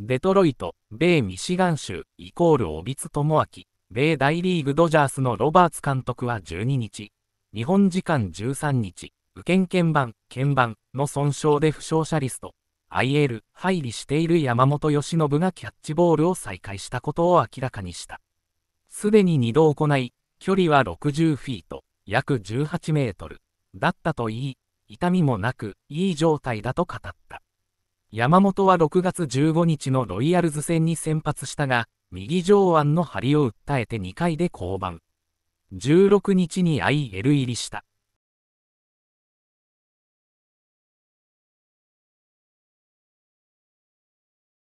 デトロイト、米ミシガン州、イコールオビツ智明、米大リーグドジャースのロバーツ監督は12日、日本時間13日、右肩鍵盤、鍵盤の損傷で負傷者リスト、IL、配理している山本由伸がキャッチボールを再開したことを明らかにした。すでに2度行い、距離は60フィート、約18メートル、だったといい、痛みもなく、いい状態だと語った。山本は6月15日のロイヤルズ戦に先発したが、右上腕の張りを訴えて2回で降板。16日に IL 入りした。